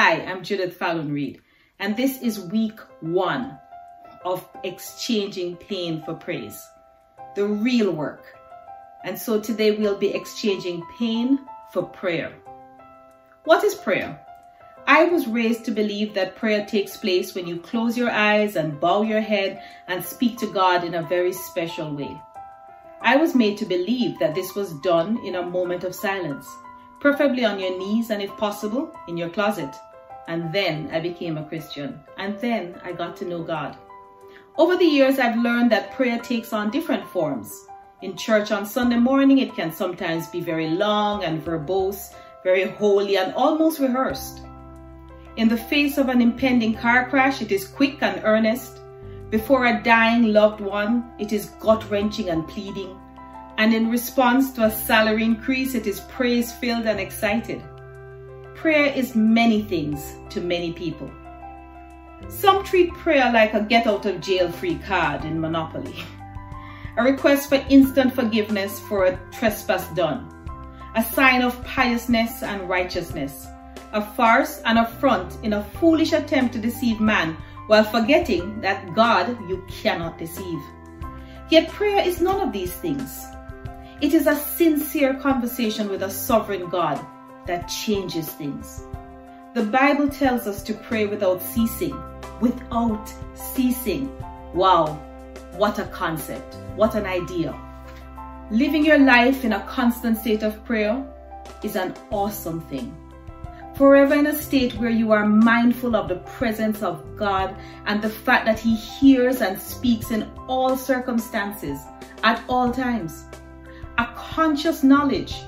Hi, I'm Judith Falloon-Reid, and this is week one of exchanging pain for praise, the real work. And so today we'll be exchanging pain for prayer. What is prayer? I was raised to believe that prayer takes place when you close your eyes and bow your head and speak to God in a very special way. I was made to believe that this was done in a moment of silence, preferably on your knees and if possible, in your closet. And then I became a Christian, and then I got to know God. Over the years, I've learned that prayer takes on different forms. In church on Sunday morning, it can sometimes be very long and verbose, very holy and almost rehearsed. In the face of an impending car crash, it is quick and earnest. Before a dying loved one, it is gut-wrenching and pleading. And in response to a salary increase, it is praise-filled and excited. Prayer is many things to many people. Some treat prayer like a get-out-of-jail-free card in Monopoly. A request for instant forgiveness for a trespass done. A sign of piousness and righteousness a farce and a front in a foolish attempt to deceive man while forgetting that God you cannot deceive. Yet prayer is none of these things. It is a sincere conversation with a sovereign God that changes things. The Bible tells us to pray without ceasing, without ceasing. Wow, what a concept, what an idea. Living your life in a constant state of prayer is an awesome thing forever in a state where you are mindful of the presence of God and the fact that he hears and speaks in all circumstances at all times. A conscious knowledge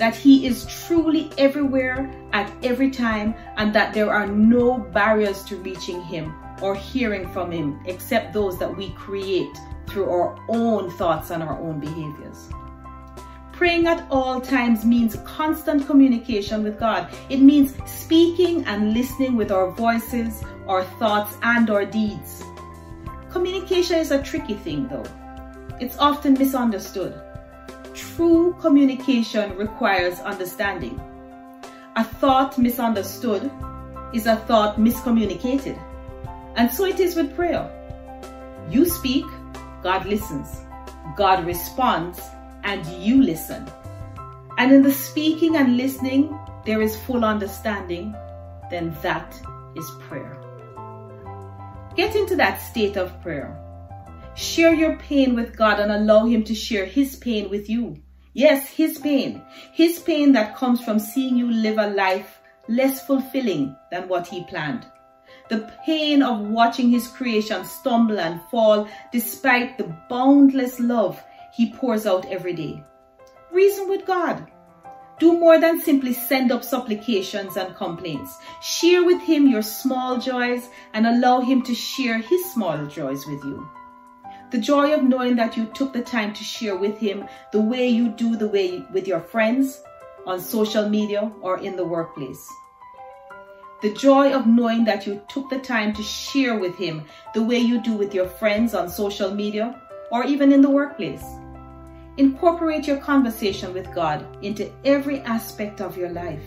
that he is truly everywhere at every time and that there are no barriers to reaching him or hearing from him except those that we create through our own thoughts and our own behaviors. Praying at all times means constant communication with God. It means speaking and listening with our voices, our thoughts, and our deeds. Communication is a tricky thing though. It's often misunderstood. True communication requires understanding. A thought misunderstood is a thought miscommunicated. And so it is with prayer. You speak, God listens. God responds, and you listen. And in the speaking and listening, there is full understanding, then that is prayer. Get into that state of prayer. Share your pain with God and allow Him to share His pain with you. Yes, His pain. His pain that comes from seeing you live a life less fulfilling than what He planned. The pain of watching His creation stumble and fall despite the boundless love he pours out every day. Reason with God. Do more than simply send up supplications and complaints. Share with him your small joys and allow him to share his small joys with you. The joy of knowing that you took the time to share with him the way you do the way with your friends, on social media or in the workplace. The joy of knowing that you took the time to share with him the way you do with your friends on social media or even in the workplace. Incorporate your conversation with God into every aspect of your life.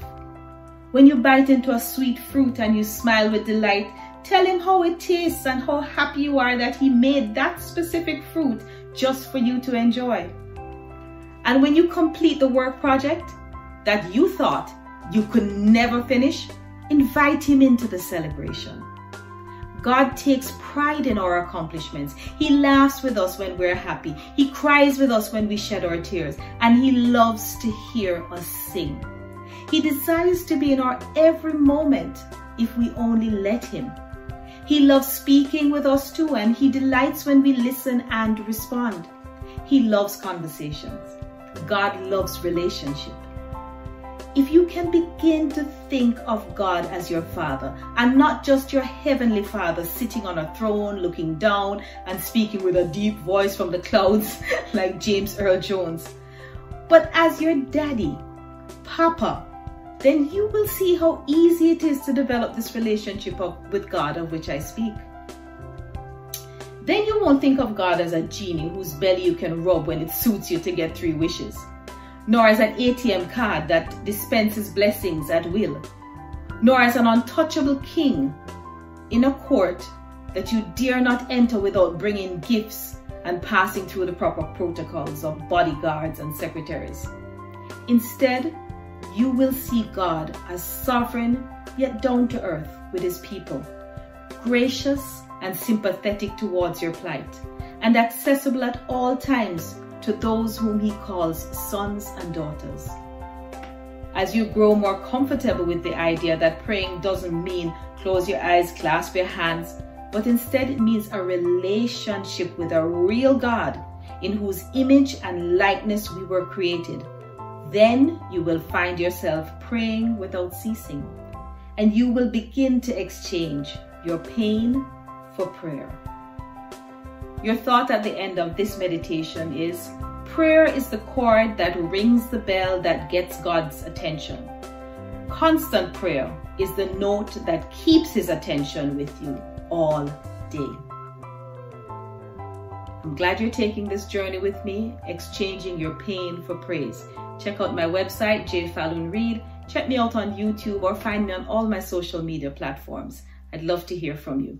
When you bite into a sweet fruit and you smile with delight, tell him how it tastes and how happy you are that he made that specific fruit just for you to enjoy. And when you complete the work project that you thought you could never finish, invite him into the celebration. God takes pride in our accomplishments. He laughs with us when we're happy. He cries with us when we shed our tears. And He loves to hear us sing. He desires to be in our every moment if we only let Him. He loves speaking with us too, and He delights when we listen and respond. He loves conversations. God loves relationship if you can begin to think of God as your Father and not just your Heavenly Father sitting on a throne looking down and speaking with a deep voice from the clouds like James Earl Jones, but as your daddy, Papa, then you will see how easy it is to develop this relationship of, with God of which I speak. Then you won't think of God as a genie whose belly you can rub when it suits you to get three wishes nor as an ATM card that dispenses blessings at will. nor as an untouchable king in a court that you dare not enter without bringing gifts and passing through the proper protocols of bodyguards and secretaries. Instead, you will see God as sovereign yet down to earth with his people, gracious and sympathetic towards your plight, and accessible at all times to those whom he calls sons and daughters. As you grow more comfortable with the idea that praying doesn't mean close your eyes, clasp your hands, but instead it means a relationship with a real God in whose image and likeness we were created. Then you will find yourself praying without ceasing, and you will begin to exchange your pain for prayer. Your thought at the end of this meditation is prayer is the chord that rings the bell that gets God's attention. Constant prayer is the note that keeps his attention with you all day. I'm glad you're taking this journey with me, exchanging your pain for praise. Check out my website, J. Falloon-Reid. Check me out on YouTube or find me on all my social media platforms. I'd love to hear from you.